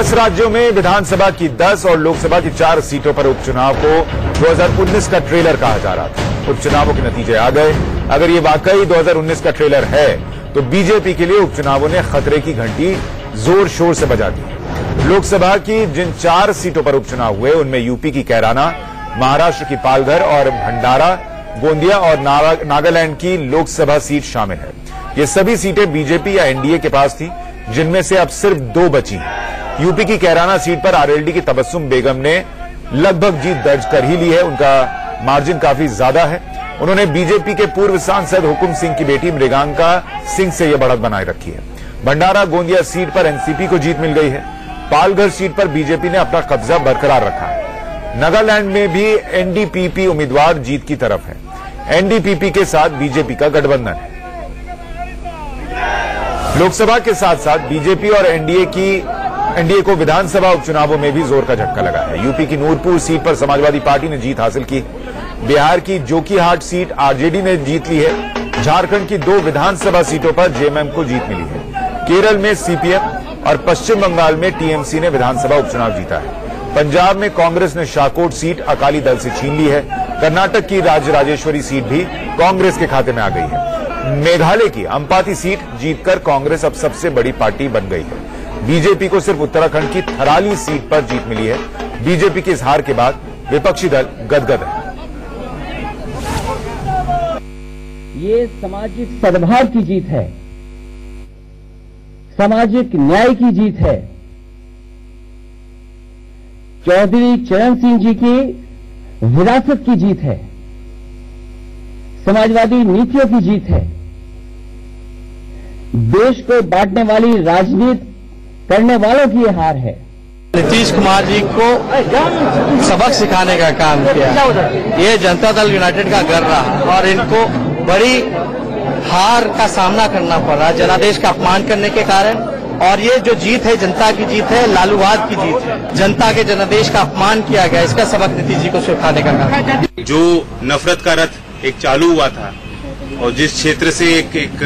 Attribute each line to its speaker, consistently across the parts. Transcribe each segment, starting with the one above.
Speaker 1: दस राज्यों में विधानसभा की दस और लोकसभा की चार सीटों पर उपचुनाव को 2019 का ट्रेलर कहा जा रहा था। उपचुनावों के नतीजे आ गए। अगर ये वाकई 2019 का ट्रेलर है तो बीजेपी के लिए उपचुनावों ने खतरे की घंटी ज़ोर शोर से बजा दी। लोकसभा की जिन चार सीटों पर उपचुनाव हुए, उनमें यूपी की कैराना, महाराष्ट्र की पालघर और भंडारा, गोंदिया और नागालैंड की लोकसभा सीट शामिल है। ये सभी सीटें बीजेपी या एनडीए के पास थी, जिनमें से अब सिर्फ़ दो बची हैं। यूपी की कैराना सीट पर आरएलडी की तबस्सुम बेगम ने लगभग जीत दर्ज कर ही ली है। उनका मार्जिन काफ़ी ज़्यादा है। उन्होंने बीजेपी के पूर्व सांसद हुकुम सिंह की बेटी मृगांका सिंह से यह बढ़त बनाए रखी है। भंडारा गोंदिया सीट पर एनसीपी को जीत मिल गई है। पालघर सीट पर बीजेपी ने अपना कब्जा बरकरार रखा है। नागालैंड में भी एनडीपीपी उम्मीदवार जीत की तरफ़ है। एनडीपीपी के साथ बीजेपी का गठबंधन है। लोकसभा के साथ साथ बीजेपी और एनडीए की एनडीए को विधानसभा उपचुनावों में भी ज़ोर का झटका लगा है। यूपी की नूरपुर सीट पर समाजवादी पार्टी ने जीत हासिल की। बिहार की जोकीहाट सीट आरजेडी ने जीत ली है। झारखंड की दो विधानसभा सीटों पर जेएमएम को जीत मिली है। केरल में सीपीएम और पश्चिम बंगाल में टीएमसी ने विधानसभा उपचुनाव जीता है। पंजाब में कांग्रेस ने शाकोट सीट अकाली दल से छीन ली है। कर्नाटक की राजराजेश्वरी सीट भी कांग्रेस के खाते में आ गई है। मेघालय की अंपाती सीट जीतकर कांग्रेस अब सबसे बड़ी पार्टी बन गई है। बीजेपी को सिर्फ़ उत्तराखंड की थराली सीट पर जीत मिली है। बीजेपी की इस हार के बाद विपक्षी दल गदगद है।
Speaker 2: ये सामाजिक सद्भाव की जीत है। सामाजिक न्याय की जीत है। चौधरी चरण सिंह जी की विरासत की जीत है। समाजवादी नीतियों की जीत है। देश को बांटने वाली राजनीति करने वालों की यह हार है।
Speaker 3: नीतीश कुमार जी को सबक सिखाने का काम किया। ये जनता दल यूनाइटेड का घर रहा और इनको बड़ी हार का सामना करना पड़ रहा जनादेश का अपमान करने के कारण। और ये जो जीत है जनता की जीत है लालूवाद की जीत है। जनता के जनादेश का अपमान किया गया इसका सबक नीतीश जी को सिखाने का काम।
Speaker 4: जो नफरत का रथ एक चालू हुआ था और जिस क्षेत्र से एक एक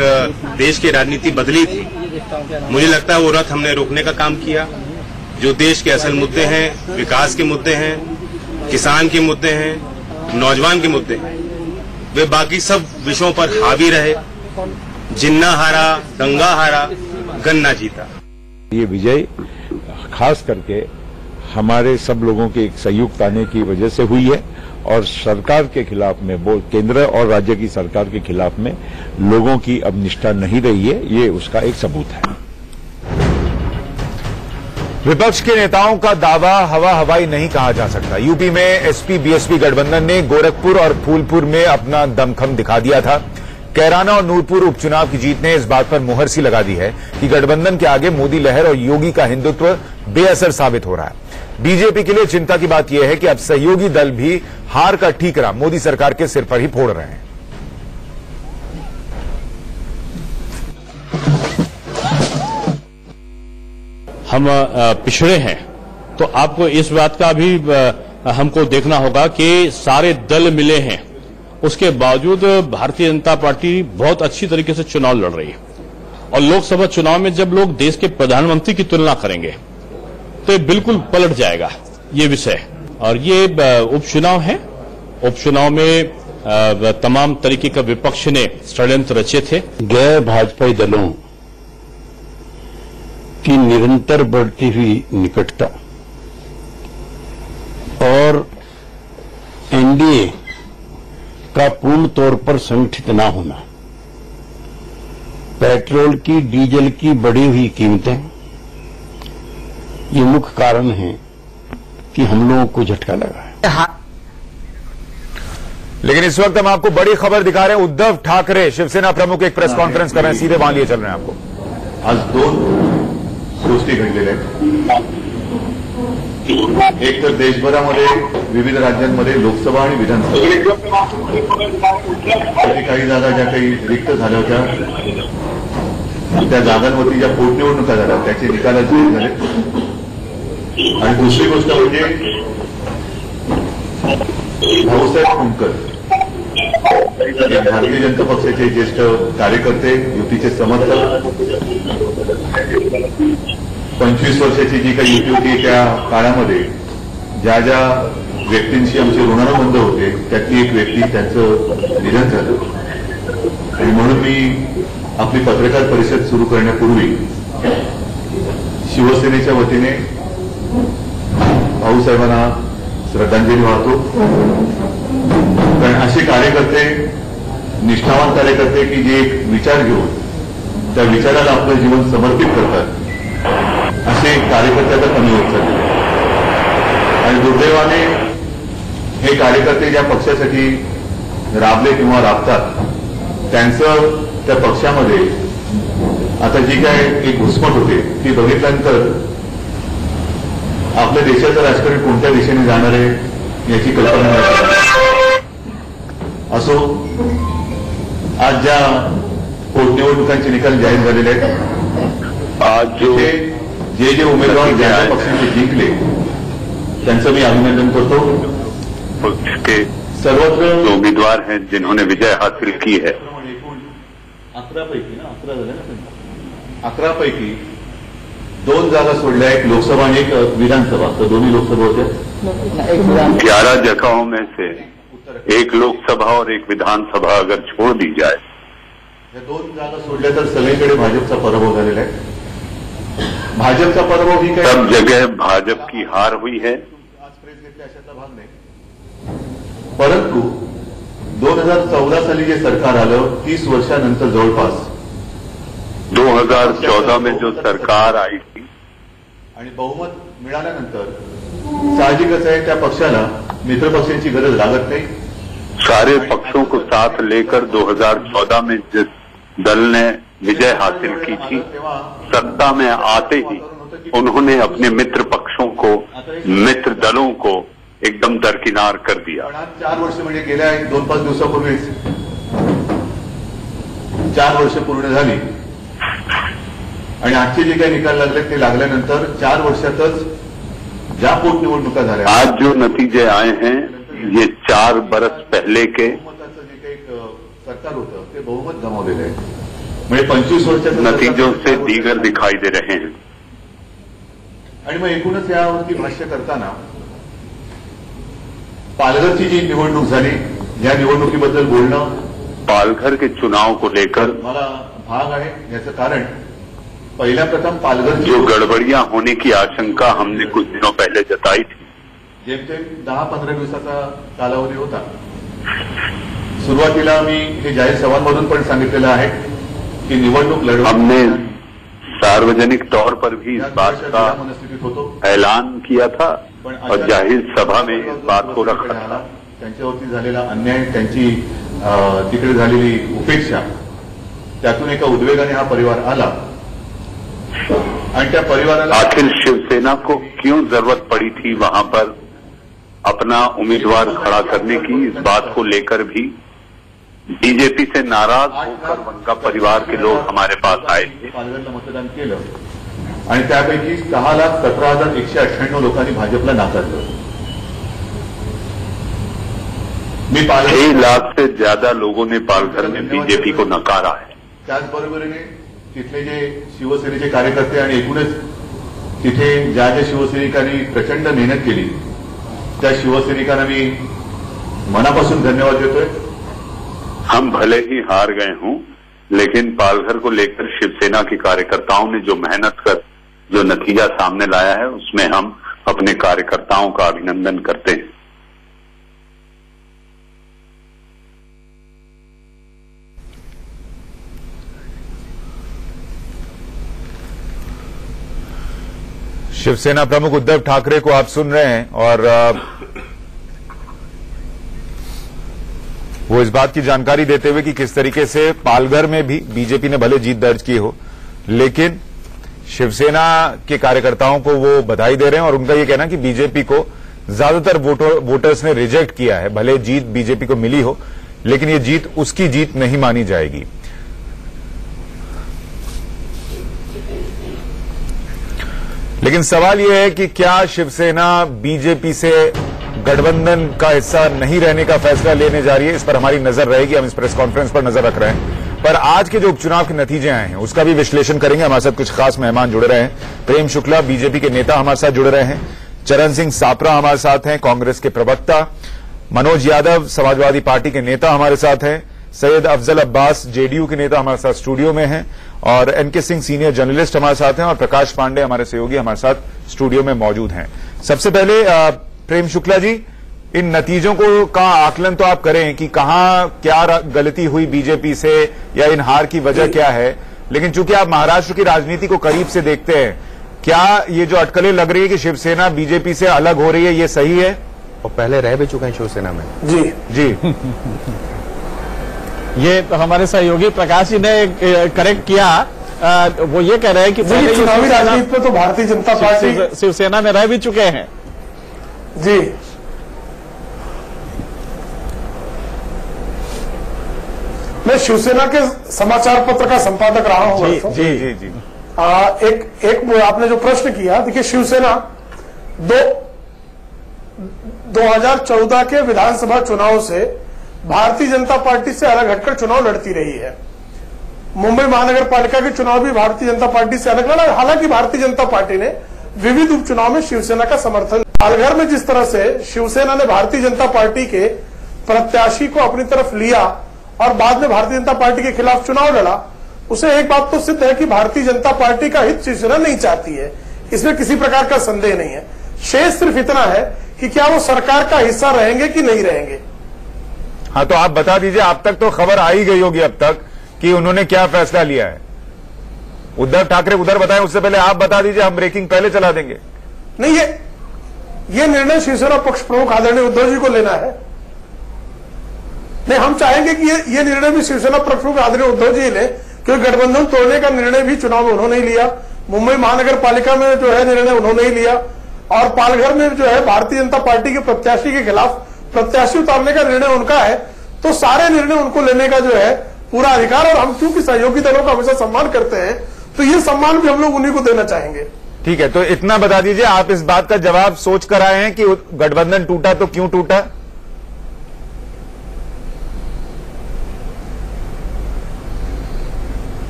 Speaker 4: देश की राजनीति बदली थी मुझे लगता है वो रथ हमने रोकने का काम किया। जो देश के असल मुद्दे हैं, विकास के मुद्दे हैं, किसान के मुद्दे हैं, नौजवान के मुद्दे हैं, वे बाकी सब विषयों पर हावी रहे। जिन्ना हारा, दंगा हारा, गन्ना जीता।
Speaker 5: ये विजय, खास करके हमारे सब लोगों के एक संयुक्त आने की वजह से हुई है। और सरकार के खिलाफ में, वो केंद्र और राज्य की सरकार के खिलाफ में लोगों की अब निष्ठा नहीं रही है, ये उसका एक सबूत है।
Speaker 1: विपक्ष के नेताओं का दावा हवा हवाई नहीं कहा जा सकता। यूपी में एसपी, बीएसपी गठबंधन ने गोरखपुर और फूलपुर में अपना दमखम दिखा दिया था। कैराना और नूरपुर उपचुनाव की जीत ने इस बात पर मुहर सी लगा दी है कि गठबंधन के आगे मोदी लहर और योगी का हिंदुत्व बेअसर साबित हो रहा है। बीजेपी के लिए चिंता की बात यह है कि अब सहयोगी दल भी हार का ठीकरा मोदी सरकार के सिर पर ही फोड़ रहे हैं।
Speaker 6: हम पिछड़े हैं तो आपको इस बात का भी हमको देखना होगा कि सारे दल मिले हैं। उसके बावजूद भारतीय जनता पार्टी बहुत अच्छी तरीके से चुनाव लड़ रही है। और लोकसभा चुनाव में जब लोग देश के प्रधानमंत्री की तुलना करेंगे तो ये बिल्कुल पलट जाएगा, ये विषय। और ये उपचुनाव है। उपचुनाव में तमाम तरीके का विपक्ष ने षड्यंत्र रचे थे।
Speaker 7: गैर भाजपाई दलों की निरंतर बढ़ती हुई निकटता और एनडीए का पूर्ण तौर पर संगठित न होना। पेट्रोल की डीजल की बढ़ी हुई कीमतें ये मुख्य कारण है कि हम लोगों को झटका लगा है।
Speaker 1: लेकिन इस वक्त हम आपको बड़ी खबर दिखा रहे हैं। उद्धव ठाकरे शिवसेना प्रमुख एक प्रेस कॉन्फ्रेंस कर रहे हैं। सीधे वहाँ लिए चल रहे हैं आपको।
Speaker 8: आज दोन घडलेल्या आहेत एक तर देशभरामध्ये विविध राज्यांमध्ये लोकसभा आणि विधानसभा. काही जागा ज्या काही रिक्त झाल्या होत्या त्या जागांवरती ज्या पोटनिवडणुका झाल्या त्याचे निकाल झाले. आणि दुसरी गोष्ट म्हणजे भाऊसाहेब कुंकर भारतीय जनता पक्षाचे ज्येष्ठ कार्यकर्ते युतीचे समर्थक पंचवीस वर्षाची जी काही युती होती त्या काळामध्ये ज्या ज्या व्यक्तींशी आमचे ऋणानुबंध होते त्यातली एक व्यक्ती त्यांचं निधन झालं. आणि म्हणून मी आपली पत्रकार परिषद सुरू करण्यापूर्वी शिवसेनेच्या वतीने भाऊसाहेबांना श्रद्धांजली वाहतो. कारण असे कार्यकर्ते निष्ठावान कार्यकर्ते की जे एक विचार घेऊन त्या विचाराला आपलं जीवन समर्पित करतात. असे कार्यकर्ते आता कमी होत चालले आणि दुर्दैवाने हे कार्यकर्ते ज्या पक्षासाठी राबले किंवा राबतात त्यांचं त्या पक्षामध्ये आता जी काय एक घुसमट होते ती बघितल्यानंतर आपल्या देशाचं राजकारण कोणत्या दिशेने जाणार आहे याची कल्पना नाही. असो आज ज्या पोटनिवडणुकांचे निकाल जाहीर झालेले आहेत
Speaker 7: आज जो
Speaker 8: जे जे उमेदवार ज्या पक्षाचे जिंकले त्यांचं मी अभिनंदन करतो.
Speaker 9: पक्ष के
Speaker 8: सर्वत्र
Speaker 9: जो उम्मीदवार हैं जिन्होंने विजय हासिल की है।
Speaker 8: अकरा पैकी ना अकरा झाले ना अकरा पैकी दोन जागा सोडल्या एक लोकसभा आणि एक विधानसभा. तर दोन्ही लोकसभा होत्या.
Speaker 9: ग्यारह जगहों में से एक लोकसभा और एक विधानसभा अगर छोड़ दी जाए।
Speaker 8: या दोन जागा सोडल्या तर सगळीकडे भाजपचा पराभव झालेला आहे. भाजपचा पराभव ही काय
Speaker 9: सब जगह भाजपा की हार हुई है।
Speaker 8: परंतु दोन हज़ार चौदा साली जे सरकार आलं तीस वर्षानंतर जवळपास
Speaker 9: 2014 में जो सरकार आई थी
Speaker 8: आणि बहुमत मिळाल्यानंतर साहजिकच आहे त्या पक्षाला मित्रपक्षांची गरज लागत नाही.
Speaker 9: सारे पक्षों को साथ लेकर 2014 में जिस दल ने विजय हासिल की थी। सत्ता में आते ही उन्होंने अपने मित्र पक्षों को मित्र दलों को एकदम दरकिनार कर दिया।
Speaker 8: आज चार वर्ष म्हणजे गेल्या दोन पाच दिवसापूर्वीच चार वर्ष पूर्ण झाली. आणि आजचे जे काही निकाल लागले ते लागल्यानंतर चार वर्षातच ज्या पोटनिवडणुका झाल्या.
Speaker 9: आज जो नतीजे आए हैं ये चार बरस पहले के।
Speaker 8: बहुमताचं जे काही सरकार होतं ते बहुमत गमावलेलं आहे. म्हणजे पंचवीस वर्षाचं
Speaker 9: नतीजों से दीगर दिखाई दे रहे हैं।
Speaker 8: आणि मग एकूणच यावरती भाष्य करताना पालघरची जी निवडणूक झाली या निवडणुकीबद्दल बोलणं?
Speaker 9: पालघर के चुनाव को लेकर
Speaker 8: मला भाग आहे याचं कारण पहिल्या प्रथम पालघरची
Speaker 9: जो गड़बड़ियाँ होने की आशंका हमने कुछ दिनों पहले जताई थी।
Speaker 8: जेमतेम दहा पंधरा दिवसाचा कालावधी होता. सुरुवातीला मी हे जाहीर सभांमधून पण सांगितलेलं आहे. की निवडणूक
Speaker 9: हमने सार्वजनिक तौर पर भी इस बात का ऐलान किया था और ज़ाहिर सभा में इस बात को रखा. था।
Speaker 8: त्यांच्यावरती झालेला अन्याय त्यांची तिकडे झालेली उपेक्षा त्यातून एका उद्वेगाने हा परिवार आला. आणि त्या परिवाराला
Speaker 9: आखिर शिवसेना को क्यों ज़रूरत पड़ी थी वहाँ पर अपना उम्मीदवार खड़ा करने की? इस बात को लेकर भी बीजेपी से नाराज होकर उनका परिवार के लोग हमारे पास आए। थे
Speaker 8: पालघरला मतदान केलं. आणि त्यापैकी सहा लाख सतरा हजार एकशे अठ्ठ्याण्णव लोकांनी भाजपला नाकारलं. मी पालघर
Speaker 9: छह लाख से ज्यादा लोगों ने पालघर में बीजेपी को नकारा है।
Speaker 8: त्याचबरोबरीने तिथले जे शिवसेनेचे कार्यकर्ते आणि एकूणच तिथे ज्या ज्या शिवसैनिकांनी प्रचंड मेहनत केली त्या शिवसैनिकांना मी मनापासून धन्यवाद देतोय.
Speaker 9: हम भले ही हार गए हों, लेकिन पालघर को लेकर शिवसेना के कार्यकर्ताओं ने जो मेहनत कर, जो नतीजा सामने लाया है, उसमें हम अपने कार्यकर्ताओं का अभिनंदन करते हैं।
Speaker 1: शिवसेना प्रमुख उद्धव ठाकरे को आप सुन रहे हैं और वो इस बात की जानकारी देते हुए कि किस तरीके से पालघर में भी बीजेपी ने भले जीत दर्ज की हो, लेकिन शिवसेना के कार्यकर्ताओं को वो बधाई दे रहे हैं और उनका ये कहना कि बीजेपी को ज़्यादातर वोटर वोटर्स ने रिजेक्ट किया है, भले जीत बीजेपी को मिली हो, लेकिन ये जीत उसकी जीत नहीं मानी जाएगी। लेकिन सवाल यह है कि क्या शिवसेना बीजेपी से गठबंधन का हिस्सा नहीं रहने का फैसला लेने जा रही है, इस पर हमारी नज़र रहेगी, हम इस प्रेस कॉन्फ्रेंस पर नज़र रख रहे हैं। पर आज के जो उपचुनाव के नतीजे आए हैं, उसका भी विश्लेषण करेंगे, हमारे साथ कुछ खास मेहमान जुड़ रहे हैं। प्रेम शुक्ला, बीजेपी के नेता हमारे साथ जुड़ रहे हैं। चरण सिंह सापरा हमारे साथ हैं, कांग्रेस के प्रवक्ता। मनोज यादव, समाजवादी पार्टी के नेता हमारे साथ हैं। सैयद अफजल अब्बास, जेडीयू के नेता हमारे साथ स्टूडियो में हैं। और एनके सिंह सीनियर जर्नलिस्ट हमारे साथ हैं और प्रकाश पांडे हमारे सहयोगी हमारे साथ स्टूडियो में मौजूद हैं। सबसे पहले प्रेम शुक्ला जी इन नतीजों को का आकलन तो आप करें कि कहाँ क्या गलती हुई बीजेपी से या इन हार की वजह क्या है। लेकिन चूँकि आप महाराष्ट्र की राजनीति को करीब से देखते हैं क्या ये जो अटकलें लग रही है कि शिवसेना बीजेपी से अलग हो रही है ये सही है?
Speaker 10: और पहले रह भी चुके हैं शिवसेना में।
Speaker 11: जी।
Speaker 1: जी।
Speaker 12: ये हमारे सहयोगी प्रकाश जी ने करेक्ट किया। अ, वो ये कह रहे हैं कि
Speaker 11: चुनावी राजनीति में तो भारतीय जनता पार्टी
Speaker 12: शिवसेना में रह भी चुके हैं।
Speaker 11: जी। मैं शिवसेना के समाचार पत्र का संपादक रहा हूँ वर्षों।
Speaker 1: जी जी जी।
Speaker 11: आ, एक एक आपने जो प्रश्न किया देखिए शिवसेना दो 2014 के विधानसभा चुनाव से भारतीय जनता पार्टी से अलग हटकर चुनाव लड़ती रही है। मुंबई महानगर पालिका के चुनाव भी भारतीय जनता पार्टी से अलग लड़ा हालाँकि भारतीय जनता पार्टी ने विविध उपचुनाव में शिवसेना का समर्थन पालघर में जिस तरह से शिवसेना ने भारतीय जनता पार्टी के प्रत्याशी को अपनी तरफ़ लिया और बाद में भारतीय जनता पार्टी के खिलाफ चुनाव लड़ा उसे एक बात तो सिद्ध है कि भारतीय जनता पार्टी का हित शिवसेना नहीं चाहती है। इसमें किसी प्रकार का संदेह नहीं है। शेष सिर्फ़ इतना है कि क्या वो सरकार का हिस्सा रहेंगे कि नहीं रहेंगे?
Speaker 1: हाँ तो आप बता दीजिए आप तक तो खबर आ ही गई होगी अब तक कि उन्होंने क्या फैसला लिया है। उद्धव ठाकरे उधर बताएँ उससे पहले आप बता दीजिए हम ब्रेकिंग पहले चला देंगे।
Speaker 11: नहीं ये ये निर्णय शिवसेना पक्ष प्रमुख आदरणीय उद्धव जी को लेना है। नहीं, हम चाहेंगे कि ये निर्णय भी शिवसेना पक्ष प्रमुख आदरणीय उद्धव जी ले क्योंकि गठबंधन तोड़ने का निर्णय भी चुनाव में उन्होंने ही लिया। मुंबई महानगर पालिका में जो है निर्णय उन्होंने ही लिया। और पालघर में जो है भारतीय जनता पार्टी के प्रत्याशी के खिलाफ प्रत्याशी उतारने का निर्णय उनका है। तो सारे निर्णय उनको लेने का जो है पूरा अधिकार और हम क्योंकि सहयोगी दलों का हमेशा सम्मान करते हैं तो ये सम्मान भी हम लोग उन्हीं को देना चाहेंगे।
Speaker 1: ठीक है तो इतना बता दीजिए, आप इस बात का जवाब सोच कर आए हैं कि गठबंधन टूटा तो क्यों टूटा?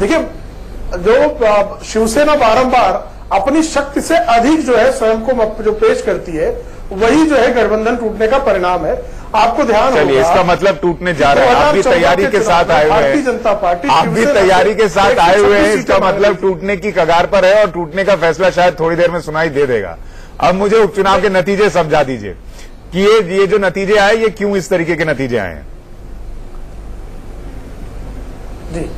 Speaker 11: देखिए, जो शिवसेना बारंबार अपनी शक्ति से अधिक जो है, स्वयं को जो पेश करती है, वही जो है गठबंधन टूटने का परिणाम है। आपको ध्यान
Speaker 1: चलिए इसका मतलब टूटने जा रहा है। आप भी तैयारी के साथ आए हुए
Speaker 11: भारतीय जनता पार्टी
Speaker 1: आप भी तैयारी के साथ आए हुए हैं। इसका मतलब टूटने की कगार पर है और टूटने का फैसला शायद थोड़ी देर में सुनाई दे देगा। अब मुझे उपचुनाव के नतीजे समझा दीजिए कि ये ये जो नतीजे आए ये क्यों इस तरीके के नतीजे आए हैं?
Speaker 11: जी।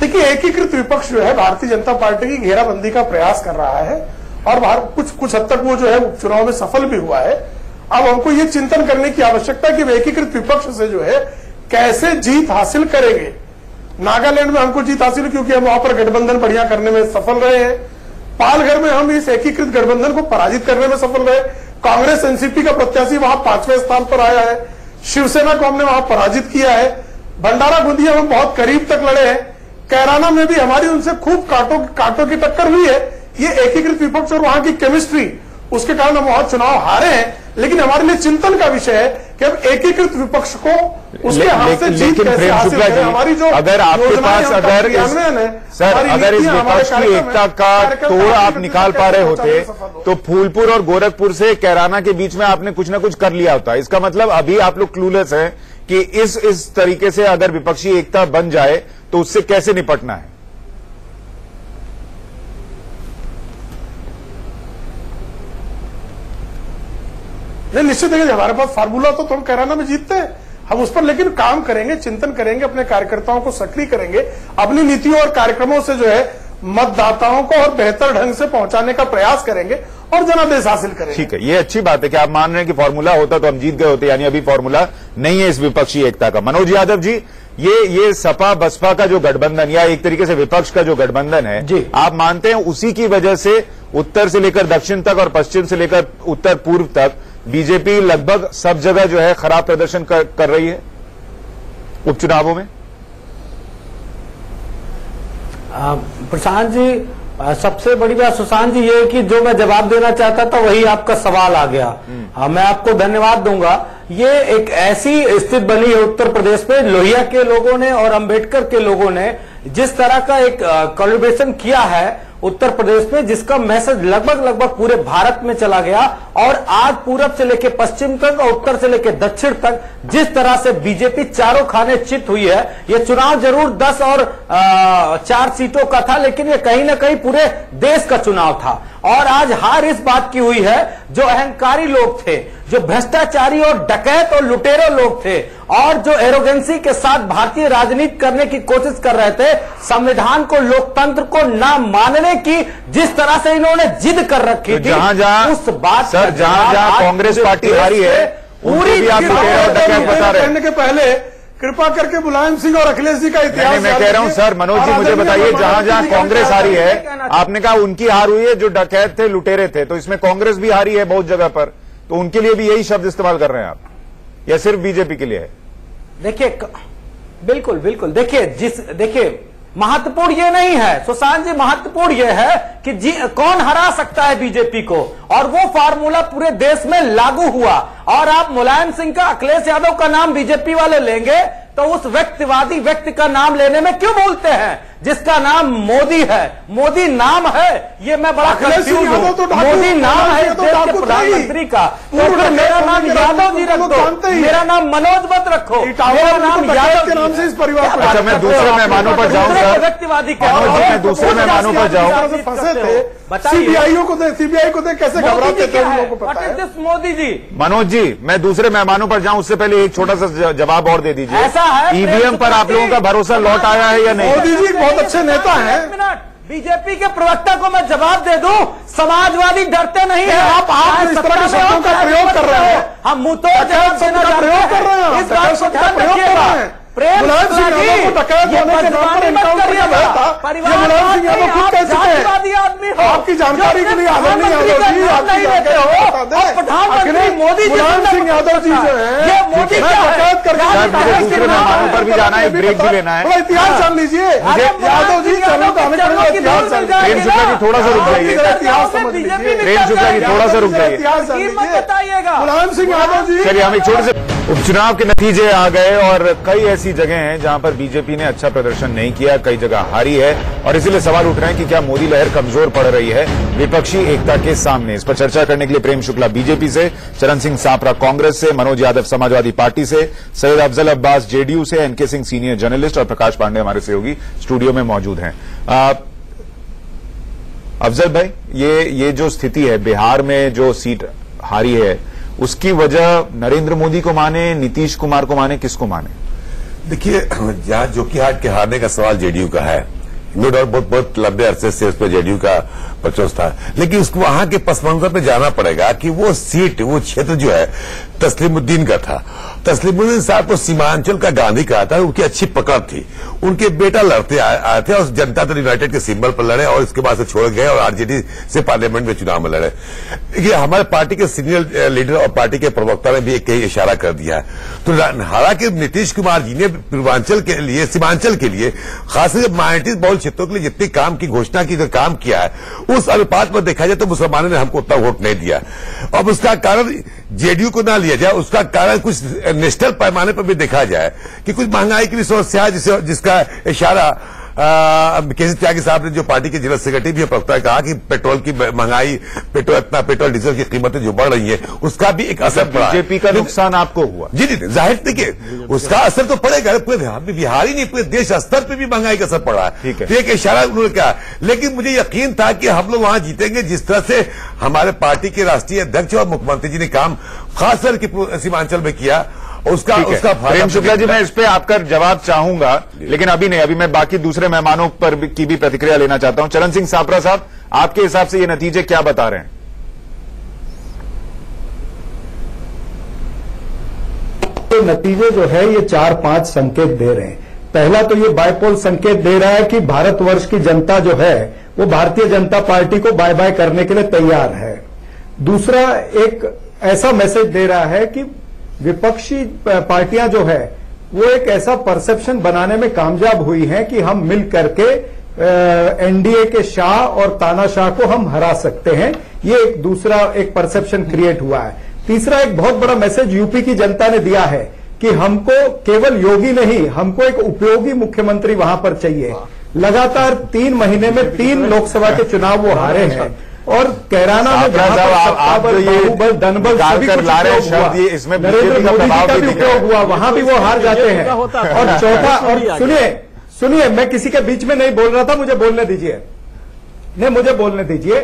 Speaker 11: देखिए एकीकृत विपक्ष जो है भारतीय जनता पार्टी की घेराबंदी का प्रयास कर रहा है। और बाहर कुछ कुछ हद तक वो जो है चुनाव में सफल भी हुआ है। अब हमको ये चिंतन करने की आवश्यकता कि एकीकृत विपक्ष से जो है, कैसे जीत हासिल करेंगे। नागालैंड में हमको जीत हासिल, क्योंकि हम वहाँ पर गठबंधन बढ़िया करने में सफल रहे हैं। पालघर में हम इस एकीकृत गठबंधन को पराजित करने में सफल रहे। कांग्रेस एनसीपी का प्रत्याशी वहाँ पाँचवें स्थान पर आया है। शिवसेना को हमने वहाँ पराजित किया है। भंडारा गोंदिया में बहुत करीब तक लड़े हैं। कैराना में भी हमारी उनसे खूब कांटों कांटों की टक्कर हुई है। ये एकीकृत विपक्ष और वहाँ की केमिस्ट्री उसके कारण हम वहाँ चुनाव हारे हैं। लेकिन हमारे लिए चिंतन का विषय है कि हम एकीकृत विपक्ष को उसके
Speaker 1: ले-
Speaker 11: हाथ से जीत कैसे हासिल करें? हमारी जो
Speaker 1: अगर आपके पास अगर इस सर अगर इस विपक्ष की एकता का तोड़ आप निकाल पा रहे होते। तो फूलपुर और गोरखपुर से कैराना के बीच में आपने कुछ ना कुछ कर लिया होता। इसका मतलब अभी आप लोग क्लूलेस हैं कि इस इस तरीके से अगर विपक्षी एकता बन जाए तो उससे कैसे निपटना है?
Speaker 11: नहीं निश्चित है हमारे पास फार्मूला तो हम कैराना में जीतते हैं। हम उस पर लेकिन काम करेंगे चिंतन करेंगे अपने कार्यकर्ताओं को सक्रिय करेंगे अपनी नीतियों और कार्यक्रमों से जो है मतदाताओं को और बेहतर ढंग से पहुँचाने का प्रयास करेंगे और जनादेश हासिल करेंगे।
Speaker 1: ठीक है ये अच्छी बात है कि आप मान रहे हैं कि फॉर्मूला होता तो हम जीत गए होते यानी अभी फॉर्मूला नहीं है इस विपक्षी एकता का। मनोज यादव जी ये ये सपा बसपा का जो गठबंधन या एक तरीके से विपक्ष का जो गठबंधन है
Speaker 2: जी।
Speaker 1: आप मानते हैं उसी की वजह से उत्तर से लेकर दक्षिण तक और पश्चिम से लेकर उत्तर पूर्व तक बीजेपी लगभग सब जगह जो है खराब प्रदर्शन कर, कर रही है उपचुनावों में।
Speaker 2: प्रशांत जी सबसे बड़ी बात सुशांत जी ये है कि जो मैं जवाब देना चाहता था वही आपका सवाल आ गया। आ, मैं आपको धन्यवाद दूँगा।
Speaker 13: ये एक ऐसी स्थिति बनी है उत्तर प्रदेश में लोहिया के लोगों ने और अंबेडकर के लोगों ने जिस तरह का एक कोलिब्रेशन किया है उत्तर प्रदेश में जिसका मैसेज लगभग लगभग पूरे भारत में चला गया और आज पूरब से लेकर पश्चिम तक और उत्तर से लेकर दक्षिण तक जिस तरह से बीजेपी चारों खाने चित हुई है ये चुनाव ज़रूर 10 और आ, चार सीटों का था लेकिन ये कहीं ना कहीं पूरे देश का चुनाव था। और आज हार इस बात की हुई है जो अहंकारी लोग थे जो भ्रष्टाचारी और डकैत और लुटेरे लोग थे और जो एरोगेंसी के साथ भारतीय राजनीति करने की कोशिश कर रहे थे संविधान को लोकतंत्र को ना मानने की जिस तरह से इन्होंने जिद कर रखी
Speaker 1: तो
Speaker 13: थी
Speaker 1: जहाँ जहाँ
Speaker 13: उस बात
Speaker 1: सर जहाँ जहाँ कांग्रेस पार्टी हारी है
Speaker 13: पूरी
Speaker 1: बता रहे हैं।
Speaker 11: के पहले कृपा करके मुलायम सिंह और अखिलेश जी का इतिहास
Speaker 1: मैं कह रहा हूँ सर मनोज जी मुझे बताइए जहाँ जहाँ कांग्रेस हारी है आपने कहा उनकी हार हुई है जो डकैत थे लुटेरे थे तो इसमें कांग्रेस भी हारी है बहुत जगह पर तो उनके लिए भी यही शब्द इस्तेमाल कर रहे हैं आप? या सिर्फ़ बीजेपी के लिए है?
Speaker 13: देखिए बिल्कुल बिल्कुल। देखिए जिस देखिए महत्वपूर्ण ये नहीं है। सुशांत जी, महत्वपूर्ण ये है कि जी, कौन हरा सकता है बीजेपी को? और वो फार्मूला पूरे देश में लागू हुआ। और आप मुलायम सिंह का अखिलेश यादव का नाम बीजेपी वाले लेंगे तो उस व्यक्तिवादी व्यक्ति का नाम लेने में क्यों बोलते हैं? जिसका नाम मोदी है। मोदी नाम है। ये मैं बड़ा कंफ्यूज हूँ।
Speaker 11: तो
Speaker 13: मोदी नाम है इस
Speaker 11: तो
Speaker 13: देश के
Speaker 11: ही।
Speaker 13: प्रधानमंत्री का। तो फिर मेरा नाम यादव जी
Speaker 11: लोग
Speaker 13: रख दो। मेरा नाम मनोज मत रखो। मेरा नाम
Speaker 11: तो
Speaker 13: यादव
Speaker 11: के नाम से इस परिवार को
Speaker 1: अच्छा, मैं दूसरे मेहमानों पर
Speaker 13: आप
Speaker 1: जाऊँ,
Speaker 13: दूसरे
Speaker 1: सर।
Speaker 13: को व्यक्तिवादी।
Speaker 1: मैं दूसरे मेहमानों पर
Speaker 13: जाति
Speaker 1: जाऊँ।
Speaker 13: की दे
Speaker 11: सीबीआई को दे कैसे घबराते थे उन लोगों को पता है?
Speaker 13: मोदी जी?
Speaker 1: मनोज जी मैं दूसरे मेहमानों पर जाऊँ उससे पहले एक छोटा सा जवाब और दे दीजिए।
Speaker 13: ऐसा है,
Speaker 1: ईवीएम पर आप लोगों का भरोसा लौट आया है या नहीं?
Speaker 11: मोदी जी बहुत अच्छे नेता है।
Speaker 13: बीजेपी के प्रवक्ता को मैं जवाब दे दूँ? समाजवादी डरते नहीं है।
Speaker 11: आप- आप इस तरह के शब्दों का प्रयोग कर रहे हैं।
Speaker 13: हम मुँह तो जवाब
Speaker 11: प्रयोग कर रहे हैं
Speaker 13: इस बात को
Speaker 11: प्रयोग कर
Speaker 13: रखिएगा
Speaker 11: रहे हैं।
Speaker 13: प्रेम
Speaker 11: मुलायम सिंह यादव को होने के नाम पर इनकाउंटर किया गया था। ये मुलायम सिंह यादव खुद कह चुके हैं।
Speaker 13: हो।
Speaker 11: आपकी जानकारी के लिए आदरणीय यादव जी आपकी जानकारी
Speaker 13: हो। मोदी जी
Speaker 11: मुलायम सिंह यादव जी जो है
Speaker 13: ये मोदी
Speaker 11: मैं
Speaker 13: क्या है?
Speaker 11: करके
Speaker 1: जाना है, ब्रेक भी लेना है।
Speaker 11: इतिहास जान लीजिए। यादव जी चलो तो हमें इतिहास
Speaker 1: प्रेम शुक्ला थोड़ा सा रुक जाइए।
Speaker 11: इतिहास समझ लीजिए।
Speaker 1: प्रेम शुक्ला थोड़ा सा रुक जाइए।
Speaker 11: मुलायम सिंह यादव जी।
Speaker 1: चलिए हम एक छोटे से उपचुनाव के नतीजे आ गए और कई ऐसी जगह हैं जहाँ पर बीजेपी ने अच्छा प्रदर्शन नहीं किया, कई जगह हारी है और इसीलिए सवाल उठ रहे हैं कि क्या मोदी लहर कमज़ोर पड़ रही है? विपक्षी एकता के सामने। इस पर चर्चा करने के लिए प्रेम शुक्ला बीजेपी से, चरण सिंह सापरा कांग्रेस से, मनोज यादव समाजवादी पार्टी से, सैयद अफजल अब्बास जेडीयू से एनके सिंह सीनियर जर्नलिस्ट और प्रकाश पांडे हमारे सहयोगी स्टूडियो में मौजूद हैं। अफजल भाई, ये ये जो स्थिति है, बिहार में जो सीट हारी है उसकी वजह नरेंद्र मोदी को माने, नीतीश कुमार को माने, किसको माने?
Speaker 14: देखिए जहाँ जोकी हाट के हारने का सवाल जेडीयू का है। नो डाउट बहुत बहुत लंबे अरसे से उस पर जेडीयू का प्रचोष था। लेकिन उसको वहाँ के पस मंजर पे जाना पड़ेगा कि वो सीट, वो क्षेत्र जो है, तस्लीमुद्दीन का था। तस्लीमुद्दीन साहब को सीमांचल का गांधी कहा था, उनकी अच्छी पकड़ थी। उनके बेटा लड़ते आए थे और जनता दल यूनाइटेड के सिंबल पर लड़े और इसके बाद से छोड़ गए और आरजेडी से पार्लियामेंट में चुनाव में लड़े। देखिए हमारे पार्टी के सीनियर लीडर और पार्टी के प्रवक्ता ने भी एक कई इशारा कर दिया। तो हालाँकि नीतीश कुमार जी ने पूर्वांचल के लिए, सीमांचल के लिए, खासकर माइनॉरिटी बहुल क्षेत्रों के लिए जितनी काम की घोषणा की काम किया है उस अनुपात में देखा जाए तो मुसलमानों ने हमको उतना वोट नहीं दिया। अब उसका कारण जेडीयू को ना लिया जाए, उसका कारण कुछ नेशनल पैमाने पर भी देखा जाए कि कुछ महँगाई की भी समस्या है जिसका इशारा केसी त्यागी साहब ने जो पार्टी के जिला सेक्रेटरी भी प्रवक्ता कहा कि पेट्रोल की महँगाई पेट्रोल इतना पेट्रोल डीजल की कीमतें जो बढ़ रही है उसका भी एक असर पड़ा
Speaker 1: बीजेपी का नुकसान आपको हुआ?
Speaker 14: जी जी ज़ाहिर देखिए उसका असर तो पड़ेगा पूरे बिहार ही नहीं पूरे देश स्तर पर भी महँगाई का असर पड़
Speaker 1: रहा है।
Speaker 14: तो एक इशारा उन्होंने कहा लेकिन मुझे यकीन था कि हम लोग वहाँ जीतेंगे जिस तरह से हमारे पार्टी के राष्ट्रीय अध्यक्ष और मुख्यमंत्री जी ने काम खासकर की सीमांचल में किया। उसका उसका
Speaker 1: प्रेम शुक्ला जी मैं इस पे आपका जवाब चाहूँगा लेकिन अभी नहीं अभी मैं बाकी दूसरे मेहमानों पर भी, की भी प्रतिक्रिया लेना चाहता हूँ। चरण सिंह सापरा साहब आपके हिसाब से ये नतीजे क्या बता रहे हैं?
Speaker 15: तो नतीजे जो है ये चार पाँच संकेत दे रहे हैं। पहला तो ये बायपोल संकेत दे रहा है कि भारतवर्ष की जनता जो है वो भारतीय जनता पार्टी को बाय बाय करने के लिए तैयार है। दूसरा एक ऐसा मैसेज दे रहा है कि विपक्षी पार्टियाँ जो है वो एक ऐसा परसेप्शन बनाने में कामयाब हुई हैं कि हम मिल करके एनडीए के शाह और तानाशाह को हम हरा सकते हैं। ये एक दूसरा एक परसेप्शन क्रिएट हुआ है। तीसरा एक बहुत बड़ा मैसेज यूपी की जनता ने दिया है कि हमको केवल योगी नहीं हमको एक उपयोगी मुख्यमंत्री वहाँ पर चाहिए। लगातार तीन महीने में तीन लोकसभा के चुनाव वो हारे हैं। और कैराना में जहाँ
Speaker 1: साहब,
Speaker 15: पर
Speaker 1: आप- आप जो ये
Speaker 15: बाहुबल धनबल सभी कुछ
Speaker 1: ला रहे
Speaker 15: हुआ।
Speaker 1: शब्द, ये इसमें
Speaker 15: नरेंद्र
Speaker 1: बीजेपी का
Speaker 15: मोदी जी
Speaker 1: प्रभाव
Speaker 15: का
Speaker 1: भी
Speaker 15: भी
Speaker 1: दिख रहा है।
Speaker 15: उपयोग हुआ वहाँ भी वो हार जाते हैं और चौथा और। सुनिए सुनिए मैं किसी के बीच में नहीं बोल रहा था मुझे बोलने दीजिए नहीं मुझे बोलने दीजिए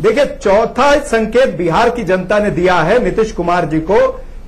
Speaker 15: देखिए चौथा संकेत बिहार की जनता ने दिया है नीतीश कुमार जी को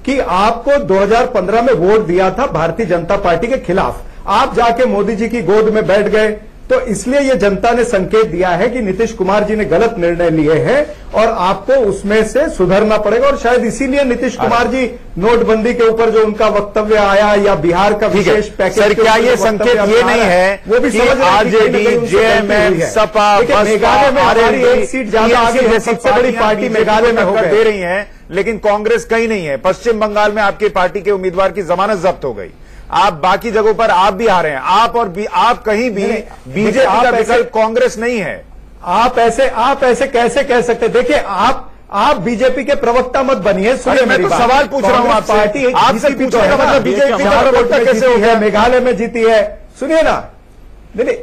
Speaker 15: कि आपको 2015 में वोट दिया था भारतीय जनता पार्टी के खिलाफ आप जाके मोदी जी की गोद में बैठ गए तो इसलिए ये जनता ने संकेत दिया है कि नीतीश कुमार जी ने गलत निर्णय लिए हैं और आपको उसमें से सुधरना पड़ेगा और शायद इसीलिए नीतीश कुमार जी नोटबंदी के ऊपर जो उनका वक्तव्य आया या बिहार का विशेष पैकेज
Speaker 1: सर क्या ये संकेत ये नहीं है?
Speaker 15: वो भी समझ
Speaker 1: आरजेडी जेएमएम सपा
Speaker 15: मेघालय में हमारी एक सीट ज़्यादा आगे है सबसे बड़ी पार्टी मेघालय में
Speaker 1: को
Speaker 15: हो
Speaker 1: दे रही है लेकिन कांग्रेस कहीं नहीं है। पश्चिम बंगाल में आपकी पार्टी के उम्मीदवार की जमानत जब्त हो गई। आप बाकी जगहों पर आप भी हारे हैं। आप और बी, आप कहीं भी बीजेपी का विकल्प कांग्रेस नहीं है।
Speaker 15: आप ऐसे आप ऐसे कैसे कह सकते देखिए आप आप बीजेपी के प्रवक्ता मत बनिए सुनिए
Speaker 1: मैं तो सवाल पूछ रहा हूँ आपसे।
Speaker 15: पार्टी
Speaker 1: आपसे
Speaker 15: भी
Speaker 1: पूछने
Speaker 15: तो
Speaker 1: का मतलब बीजेपी का प्रवक्ता कैसे हो गया?
Speaker 15: मेघालय में जीती है। सुनिए ना। नहीं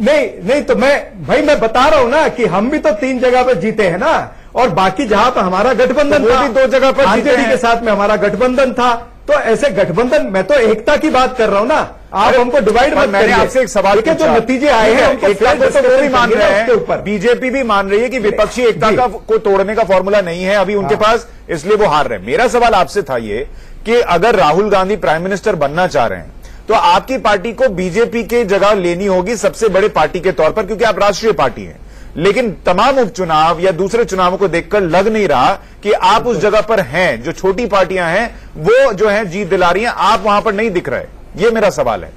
Speaker 15: नहीं नहीं तो मैं भाई मैं बता रहा हूँ ना कि हम भी तो तीन जगह पर जीते हैं ना। और बाकी जहाँ पर हमारा गठबंधन
Speaker 1: तो
Speaker 15: था
Speaker 1: भी दो जगह पर
Speaker 15: आरजेडी के साथ में हमारा गठबंधन था तो ऐसे गठबंधन मैं तो एकता की बात कर रहा हूँ ना। आप हमको डिवाइड मत
Speaker 1: मैंने आपसे एक सवाल
Speaker 15: देखिए, जो नतीजे आए हैं
Speaker 1: एकता को तो वो भी मान रहे
Speaker 15: उसके ऊपर।
Speaker 1: बीजेपी भी मान रही है कि विपक्षी एकता का को तोड़ने का फॉर्मूला नहीं है अभी उनके पास इसलिए वो हार रहे हैं। मेरा सवाल आपसे था ये कि अगर राहुल गांधी प्राइम मिनिस्टर बनना चाह रहे हैं तो आपकी पार्टी को बीजेपी के जगह लेनी होगी सबसे बड़े पार्टी के तौर पर क्योंकि आप राष्ट्रीय पार्टी हैं। लेकिन तमाम उपचुनाव या दूसरे चुनावों को देखकर लग नहीं रहा कि आप उस जगह पर हैं, जो छोटी पार्टियाँ हैं, वो जो है जीत दिला रही हैं, आप वहाँ पर नहीं दिख रहे। ये मेरा सवाल है।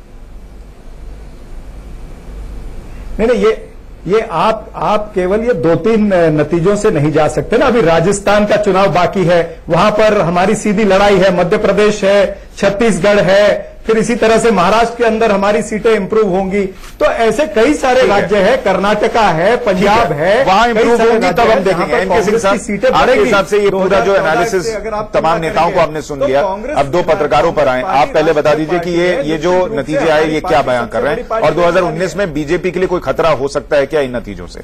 Speaker 15: नहीं नहीं, ये ये आप आप केवल ये दो तीन नतीजों से नहीं जा सकते ना। अभी राजस्थान का चुनाव बाकी है, वहाँ पर हमारी सीधी लड़ाई है, मध्य प्रदेश है, छत्तीसगढ़ है फिर इसी तरह से महाराष्ट्र के अंदर हमारी सीटें इंप्रूव होंगी। तो ऐसे कई सारे राज्य है कर्नाटका है पंजाब है
Speaker 1: वहाँ इंप्रूव होंगी तब हम देखेंगे।
Speaker 15: सीटें
Speaker 1: हिसाब से ये पूरा जो एनालिसिस तमाम नेताओं को आपने सुन
Speaker 15: तो
Speaker 1: लिया। अब दो पत्रकारों पर आए। आप पहले बता दीजिए कि ये ये जो नतीजे आए ये क्या बयान कर रहे हैं? और
Speaker 15: पार्टी
Speaker 1: 2019 में बीजेपी के लिए कोई खतरा हो सकता है क्या इन नतीजों से?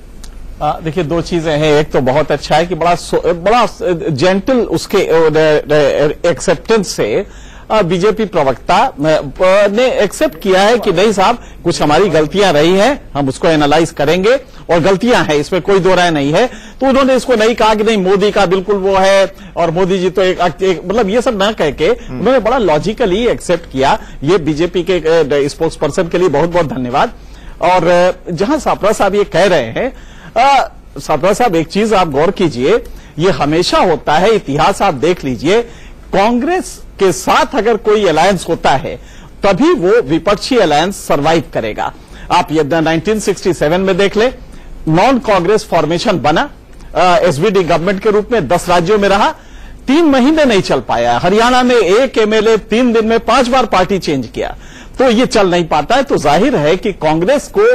Speaker 12: देखिए दो चीज़ें हैं। एक तो बहुत अच्छा है कि बड़ा बड़ा जेंटल उसके एक्सेप्टेंस से बीजेपी प्रवक्ता ने एक्सेप्ट किया है कि नहीं साहब कुछ हमारी गलतियाँ रही हैं हम उसको एनालाइज करेंगे और गलतियाँ हैं इसमें कोई दो राय नहीं है। तो उन्होंने इसको नहीं कहा कि नहीं मोदी का बिल्कुल वो है और मोदी जी तो एक, एक मतलब ये सब ना कह के उन्होंने बड़ा लॉजिकली एक्सेप्ट किया। ये बीजेपी के स्पोक्स पर्सन के लिए बहुत बहुत धन्यवाद। और जहाँ सापरा साहब ये कह रहे हैं सापरा साहब एक चीज़ आप गौर कीजिए ये हमेशा होता है इतिहास आप देख लीजिए कांग्रेस के साथ अगर कोई अलायंस होता है, तभी वो विपक्षी अलायंस सरवाइव करेगा। आप ये 1967 में देख ले नॉन कांग्रेस फॉर्मेशन बना एसबीडी गवर्नमेंट के रूप में 10 राज्यों में रहा, तीन महीने नहीं चल पाया। हरियाणा में एक एमएलए तीन दिन में पाँच बार पार्टी चेंज किया। तो ये चल नहीं पाता है तो ज़ाहिर है कि कांग्रेस को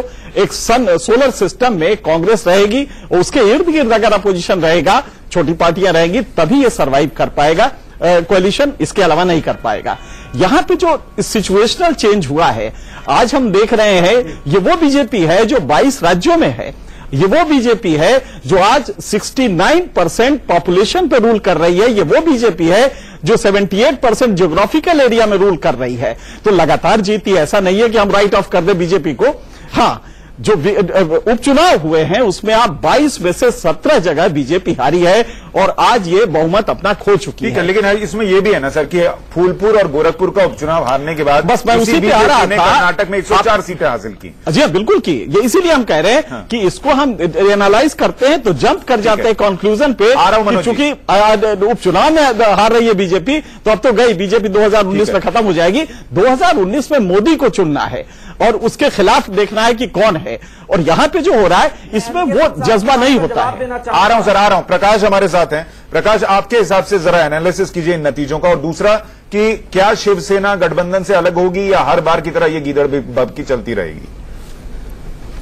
Speaker 12: एक सन सोलर सिस्टम में कांग्रेस रहेगी उसके इर्द गिर्द अगर अपोजिशन रहेगा, छोटी पार्टियाँ रहेंगी, तभी ये सरवाइव कर पाएगा। कोalition इसके अलावा नहीं कर पाएगा। यहाँ पे जो सिचुएशनल चेंज हुआ है, आज हम देख रहे हैं, ये वो बीजेपी है जो 22 राज्यों में है। ये वो बीजेपी है जो आज 69 परसेंट पॉपुलेशन पे रूल कर रही है। ये वो बीजेपी है जो 78 परसेंट ज्योग्राफिकल एरिया में रूल कर रही है। तो लगातार जीती ऐसा नहीं है कि हम राइट ऑफ़ कर दे बीजेपी को। हाँ जो उपचुनाव हुए हैं उसमें आप 22 में से 17 जगह बीजेपी हारी है और आज ये बहुमत अपना खो चुकी
Speaker 1: है लेकिन इसमें यह भी है ना सर कि फूलपुर और गोरखपुर का उपचुनाव हारने के बाद
Speaker 12: बस मैं
Speaker 1: उसी
Speaker 12: उसी पे आ
Speaker 1: बीजेपी
Speaker 12: रहा था।
Speaker 1: कर्नाटक में 104 सीटें हासिल की।
Speaker 12: जी हाँ बिल्कुल की। ये इसीलिए हम कह रहे हैं हाँ। कि इसको हम एनालाइज करते हैं तो जंप कर जाते हैं। कंक्लूजन पे
Speaker 1: आ रहा हूँ।
Speaker 12: चूँकि उपचुनाव में हार रही है बीजेपी तो अब तो गई बीजेपी 2019 में खत्म हो जाएगी। 2019 में मोदी को चुनना है और उसके खिलाफ देखना है कि कौन है। और यहाँ पे जो हो रहा है इसमें वो जज्बा नहीं होता है।
Speaker 1: आ रहा हूँ सर आ रहा हूँ। प्रकाश हमारे साथ हैं। प्रकाश आपके हिसाब से जरा एनालिसिस कीजिए इन नतीजों का। और दूसरा कि क्या शिवसेना गठबंधन से अलग होगी या हर बार की तरह ये गीदड़ बब की चलती रहेगी?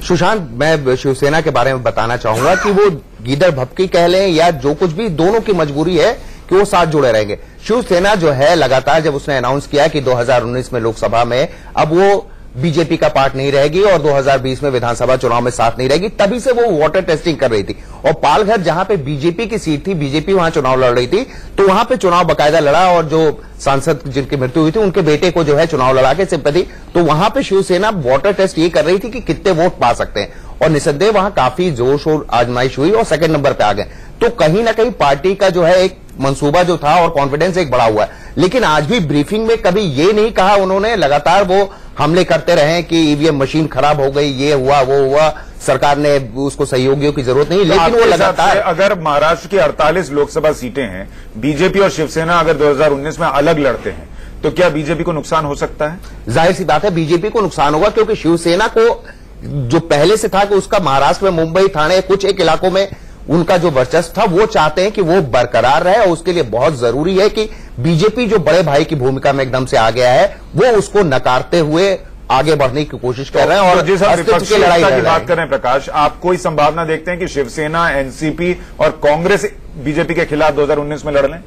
Speaker 10: सुशांत मैं शिवसेना के बारे में बताना चाहूँगा कि वो गीदड़ भपकी कह लें या जो कुछ भी दोनों की मजबूरी है कि वो साथ जुड़े रहेंगे। शिवसेना जो है लगातार जब उसने अनाउंस किया कि 2019 में लोकसभा में अब वो बीजेपी का पार्ट नहीं रहेगी और 2020 में विधानसभा चुनाव में साथ नहीं रहेगी, तभी से वो वाटर टेस्टिंग कर रही थी। और पालघर, जहाँ पे बीजेपी की सीट थी, बीजेपी वहाँ चुनाव लड़ रही थी तो वहाँ पे चुनाव बकायदा लड़ा और जो सांसद जिनकी मृत्यु हुई थी, उनके बेटे को जो है चुनाव लड़ा के सिंपति तो वहाँ पे शिवसेना वाटर टेस्ट ये कर रही थी कि कितने वोट पा सकते हैं। और निसंदेह वहाँ काफ़ी जोश और आजमाइश हुई और सेकंड नंबर पे आ गए। तो कहीं ना कहीं पार्टी का जो है एक मंसूबा जो था और कॉन्फिडेंस एक बड़ा हुआ है। लेकिन आज भी ब्रीफिंग में कभी ये नहीं कहा उन्होंने, लगातार वो हमले करते रहे कि ईवीएम मशीन खराब हो गई ये हुआ वो हुआ सरकार ने उसको सहयोगियों की ज़रूरत नहीं
Speaker 1: तो
Speaker 10: लेकिन वो लगातार
Speaker 1: अगर महाराष्ट्र की 48 लोकसभा सीटें हैं बीजेपी और शिवसेना अगर 2019 में अलग लड़ते हैं तो क्या बीजेपी को नुकसान हो सकता है?
Speaker 10: ज़ाहिर सी बात है बीजेपी को नुकसान होगा क्योंकि शिवसेना को जो पहले से था कि उसका महाराष्ट्र में मुंबई थाने कुछ एक इलाकों में उनका जो वर्चस्व था वो चाहते हैं कि वो बरकरार रहे और उसके लिए बहुत ज़रूरी है कि बीजेपी जो बड़े भाई की भूमिका में एकदम से आ गया है वो उसको नकारते हुए आगे बढ़ने की कोशिश कर रहे हैं और
Speaker 1: तो जिस विपक्ष
Speaker 10: की लड़ाई
Speaker 1: की बात कर प्रकाश आप कोई संभावना देखते हैं कि शिवसेना एनसीपी और कांग्रेस बीजेपी के खिलाफ 2019 में लड़ लें?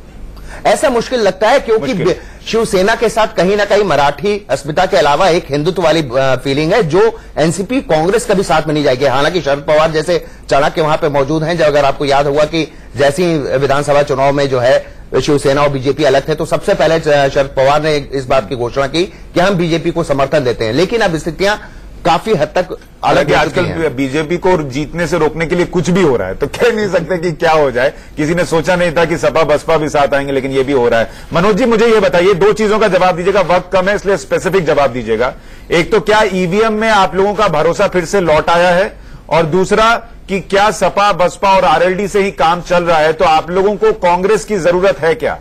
Speaker 10: ऐसा मुश्किल लगता है क्योंकि शिवसेना के साथ कहीं ना कहीं मराठी अस्मिता के अलावा एक हिंदुत्व वाली फीलिंग है जो एनसीपी कांग्रेस कभी साथ में नहीं जाएगी। हालाँकि शरद पवार जैसे चाणक्य वहाँ पे मौजूद हैं जो अगर आपको याद होगा कि जैसी विधानसभा चुनाव में जो है शिवसेना और बीजेपी अलग थे तो सबसे पहले शरद पवार ने इस बात की घोषणा की कि हम बीजेपी को समर्थन देते हैं। लेकिन अब स्थितियाँ काफ़ी हद तक अलग
Speaker 1: आजकल बीजेपी को जीतने से रोकने के लिए कुछ भी हो रहा है तो कह नहीं सकते कि क्या हो जाए। किसी ने सोचा नहीं था कि सपा बसपा भी साथ आएँगे लेकिन ये भी हो रहा है। मनोज जी मुझे ये बताइए दो चीज़ों का जवाब दीजिएगा वक्त कम है इसलिए स्पेसिफिक जवाब दीजिएगा। एक तो क्या ईवीएम में आप लोगों का भरोसा फिर से लौट आया है? और दूसरा कि क्या सपा बसपा और आरएलडी से ही काम चल रहा है? तो आप लोगों को कांग्रेस की ज़रूरत है क्या?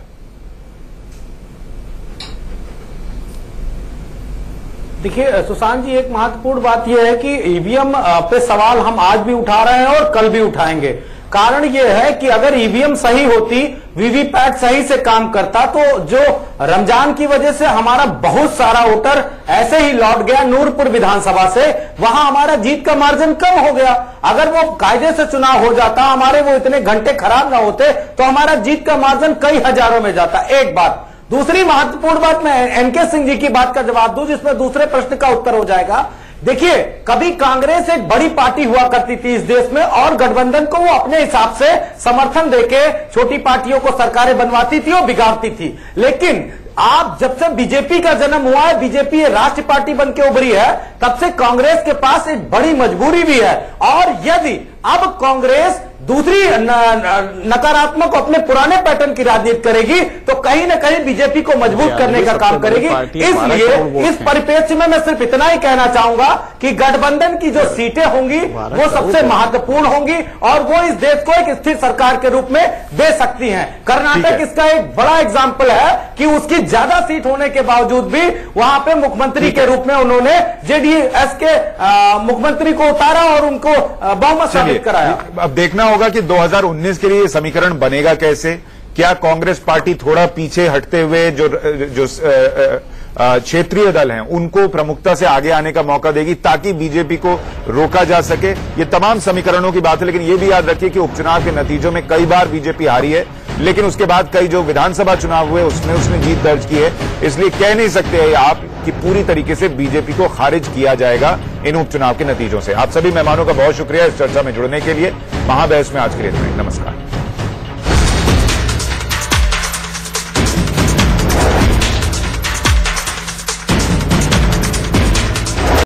Speaker 13: देखिए, सुशांत जी, एक महत्वपूर्ण बात यह है कि ईवीएम पे सवाल हम आज भी उठा रहे हैं और कल भी उठाएँगे। कारण यह है कि अगर ईवीएम सही होती, वीवीपैट सही से काम करता तो जो रमज़ान की वजह से हमारा बहुत सारा वोटर ऐसे ही लौट गया नूरपुर विधानसभा से, वहाँ हमारा जीत का मार्जिन कम हो गया। अगर वो कायदे से चुनाव हो जाता, हमारे वो इतने घंटे खराब ना होते तो हमारा जीत का मार्जिन कई हज़ारों में जाता। एक बात दूसरी महत्वपूर्ण बात मैं एनके सिंह जी की बात का जवाब दू, जिसमें दूसरे प्रश्न का उत्तर हो जाएगा। देखिए, कभी कांग्रेस एक बड़ी पार्टी हुआ करती थी इस देश में, और गठबंधन को वो अपने हिसाब से समर्थन देके छोटी पार्टियों को सरकारें बनवाती थी और बिगाड़ती थी। लेकिन आप जब से बीजेपी का जन्म हुआ है, बीजेपी राष्ट्रीय पार्टी बन के उभरी है, तब से कांग्रेस के पास एक बड़ी मजबूरी भी है। और यदि अब कांग्रेस दूसरी नकारात्मक अपने पुराने पैटर्न की राजनीति करेगी तो कहीं ना कहीं बीजेपी को मज़बूत करने का काम करेगी। इसलिए इस। परिप्रेक्ष्य में मैं सिर्फ़ इतना ही कहना चाहूँगा कि गठबंधन की जो सीटें होंगी वो सबसे महत्वपूर्ण होंगी और वो इस देश को एक स्थिर सरकार के रूप में दे सकती हैं। कर्नाटक इसका एक बड़ा एग्ज़ाम्पल है कि उसकी ज़्यादा सीट होने के बावजूद भी वहाँ पे मुख्यमंत्री के रूप में उन्होंने जेडीएस के मुख्यमंत्री को उतारा और उनको बहुमत साबित कराया।
Speaker 1: अब देखना होगा कि 2019 के लिए समीकरण बनेगा कैसे? क्या कांग्रेस पार्टी थोड़ा पीछे हटते हुए जो जो क्षेत्रीय दल हैं, उनको प्रमुखता से आगे आने का मौका देगी ताकि बीजेपी को रोका जा सके? ये तमाम समीकरणों की बात है, लेकिन ये भी याद रखिए कि उपचुनाव के नतीजों में कई बार बीजेपी हारी है, लेकिन उसके बाद कई जो विधानसभा चुनाव हुए, उसमें उसने जीत दर्ज की है। इसलिए कह नहीं सकते आप कि पूरी तरीके से बीजेपी को खारिज किया जाएगा इन उपचुनाव के नतीजों से। आप सभी मेहमानों का बहुत शुक्रिया इस चर्चा में जुड़ने के लिए। महाबहस में आज के लिए नमस्कार।